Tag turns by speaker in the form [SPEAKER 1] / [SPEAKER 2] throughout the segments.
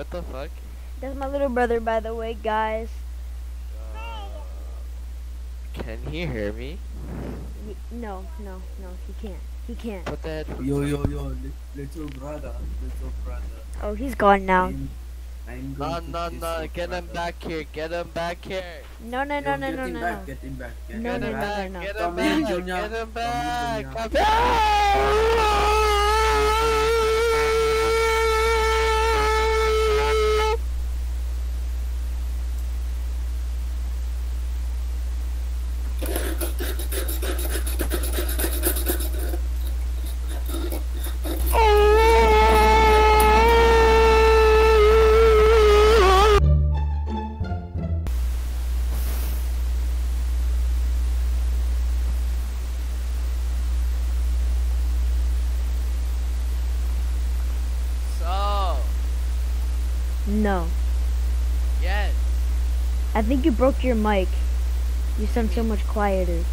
[SPEAKER 1] what the fuck?
[SPEAKER 2] That's my little brother, by the way, guys.
[SPEAKER 1] Uh, can he hear me?
[SPEAKER 2] Y- no, no, no, he can't. He can't.
[SPEAKER 1] Put the headphones
[SPEAKER 3] Yo, yo, yo, little brother, little brother.
[SPEAKER 2] Oh, he's gone now.
[SPEAKER 3] I'm, I'm
[SPEAKER 1] No,
[SPEAKER 3] going to
[SPEAKER 1] no,
[SPEAKER 3] kiss
[SPEAKER 1] no,
[SPEAKER 3] your
[SPEAKER 1] get him
[SPEAKER 3] brother.
[SPEAKER 1] back here, get him back here.
[SPEAKER 2] No, no, no,
[SPEAKER 3] Yo,
[SPEAKER 2] no,
[SPEAKER 3] get
[SPEAKER 2] no,
[SPEAKER 3] him
[SPEAKER 2] no,
[SPEAKER 3] back,
[SPEAKER 2] no.
[SPEAKER 3] Get him back, get
[SPEAKER 2] No,
[SPEAKER 3] him
[SPEAKER 1] Get
[SPEAKER 2] no,
[SPEAKER 1] him
[SPEAKER 2] no,
[SPEAKER 3] back.
[SPEAKER 2] no,
[SPEAKER 1] back,
[SPEAKER 2] no.
[SPEAKER 1] get him
[SPEAKER 3] Come
[SPEAKER 1] back,
[SPEAKER 3] here,
[SPEAKER 1] get
[SPEAKER 3] Junior.
[SPEAKER 1] him
[SPEAKER 3] Come here,
[SPEAKER 1] back.
[SPEAKER 3] Junior.
[SPEAKER 1] Come back.
[SPEAKER 2] No.
[SPEAKER 1] yes.
[SPEAKER 2] I think you broke your mic. You sound so much quieter.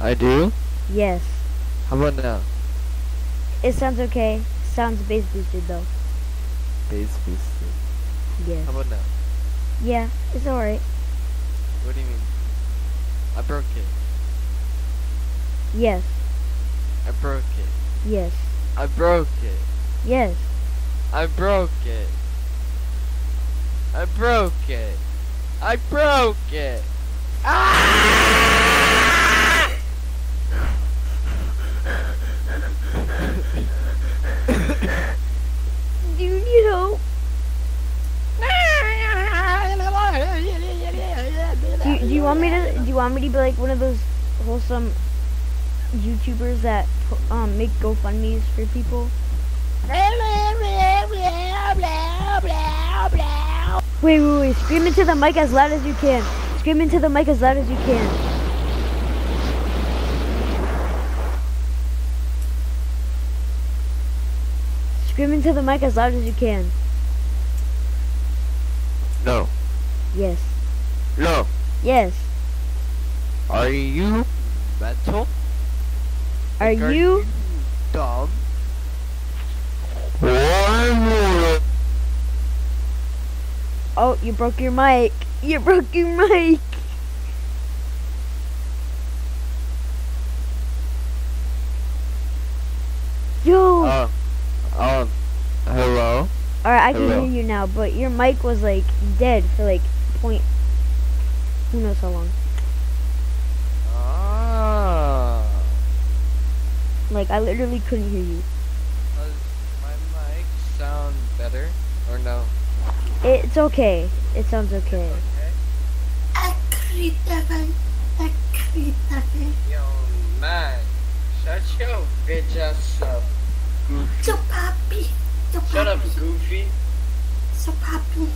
[SPEAKER 1] I do?
[SPEAKER 2] Yes.
[SPEAKER 1] How about now?
[SPEAKER 2] It sounds okay. Sounds bass boosted though.
[SPEAKER 1] Bass boosted.
[SPEAKER 2] Yes.
[SPEAKER 1] How about now?
[SPEAKER 2] Yeah, it's alright.
[SPEAKER 1] What do you mean? I broke it.
[SPEAKER 2] Yes.
[SPEAKER 1] I broke it.
[SPEAKER 2] Yes.
[SPEAKER 1] I broke it.
[SPEAKER 2] Yes.
[SPEAKER 1] I broke it. I broke it. I broke it. Ah!
[SPEAKER 2] Do you need help? Do you, do you want me to? Do you want me to be like one of those wholesome YouTubers that um make GoFundmes for people? Wait, wait, wait! Scream into the mic as loud as you can. Scream into the mic as loud as you can. Scream into the mic as loud as you can.
[SPEAKER 1] No.
[SPEAKER 2] Yes.
[SPEAKER 1] No.
[SPEAKER 2] Yes.
[SPEAKER 1] Are you mental?
[SPEAKER 2] Are
[SPEAKER 1] Like,
[SPEAKER 2] you?
[SPEAKER 1] dumb? One
[SPEAKER 2] Oh, you broke your mic. You broke your mic. Yo.
[SPEAKER 1] Uh, um, hello?
[SPEAKER 2] Alright, I can
[SPEAKER 1] hello.
[SPEAKER 2] hear you now, but your mic was like dead for like point. Who knows how long?
[SPEAKER 1] Ah.
[SPEAKER 2] Like I literally couldn't hear you.
[SPEAKER 1] Does my mic sound better or no?
[SPEAKER 2] It's okay. It sounds okay.
[SPEAKER 4] Acreditable. Acreditable.
[SPEAKER 1] Yo, man. Shut your bitch ass up.
[SPEAKER 4] So papi. So
[SPEAKER 1] Shut up. Goofy.
[SPEAKER 4] So papi.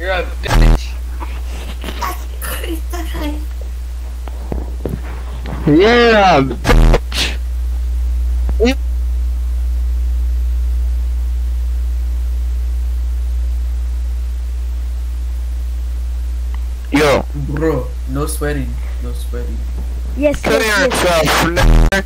[SPEAKER 1] You're a bitch.
[SPEAKER 4] Acreditable.
[SPEAKER 1] Yeah, bitch. Yo,
[SPEAKER 3] Bro, no swearing, no swearing.
[SPEAKER 2] Yes,
[SPEAKER 1] kill
[SPEAKER 2] yes, yes.
[SPEAKER 1] yourself, nigger.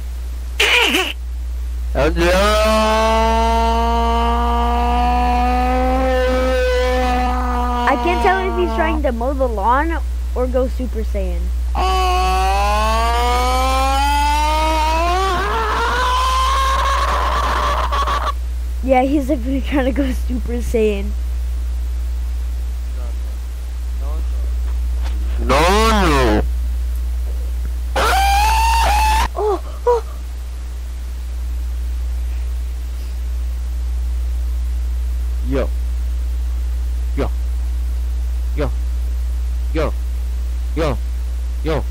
[SPEAKER 2] I can't tell if he's trying to mow the lawn or go Super Saiyan. Yeah, he's definitely trying to go Super Saiyan.
[SPEAKER 1] No, no.
[SPEAKER 2] Oh, oh.
[SPEAKER 1] Yo. Yo. Yo. Yo. Yo. Yo.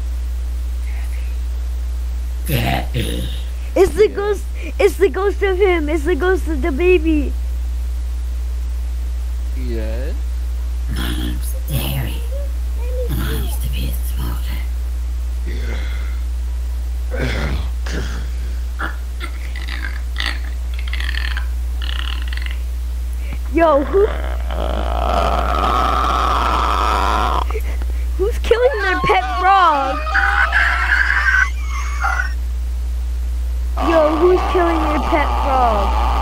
[SPEAKER 2] It's the ghost. It's the ghost of him. It's the ghost of the baby.
[SPEAKER 1] Yes.
[SPEAKER 4] My name's Derry. And I used to be a smoker.
[SPEAKER 2] Yo, who? Who's killing their pet frog? Yo, who's killing their pet frog?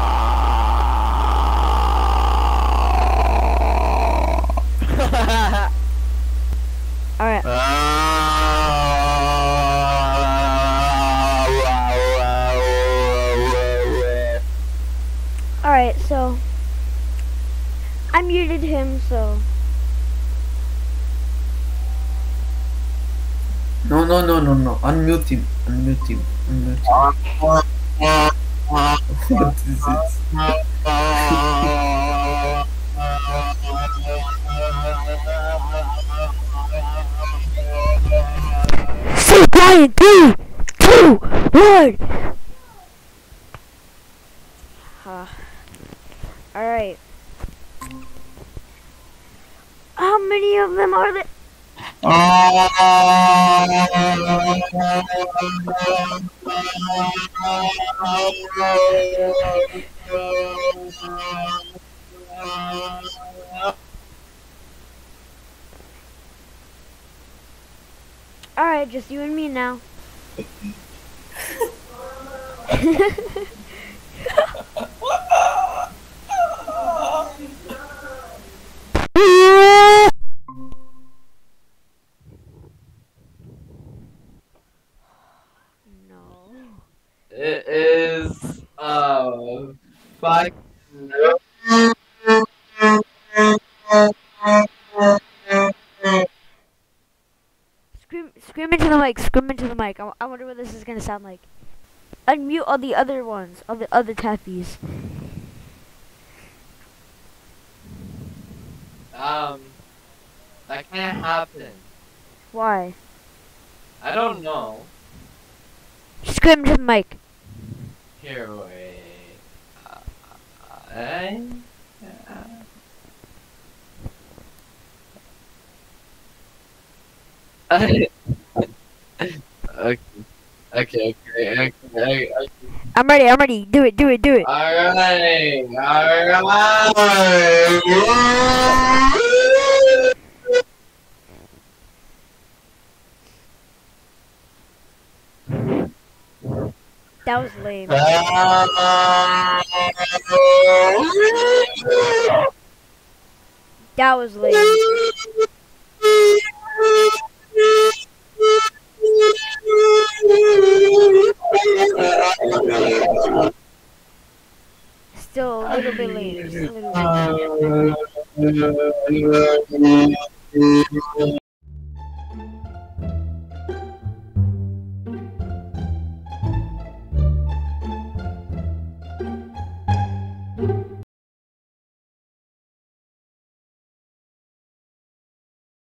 [SPEAKER 2] Unmuted him, so.
[SPEAKER 3] No, no, no, no, no. Unmute him. Unmute him. Unmute him. what is it?
[SPEAKER 2] Say quiet. Three, two, one. Many of them are there? All right, just you and me now. no.
[SPEAKER 1] It is uh
[SPEAKER 2] Scream, scream into the mic. Scream into the mic. I, I wonder what this is gonna sound like. Unmute all the other ones, all the other tappies.
[SPEAKER 1] Um, that can't happen.
[SPEAKER 2] Why?
[SPEAKER 1] I don't know.
[SPEAKER 2] Scream into the mic.
[SPEAKER 1] Here, wait. Uh, I, okay. Okay. Okay. Okay. Okay. okay.
[SPEAKER 2] I'm ready. I'm ready. Do it. Do it. Do it.
[SPEAKER 1] Alright. Alright.
[SPEAKER 2] That was lame. That was lame. Still a little bit lame. Little bit.
[SPEAKER 1] Uh,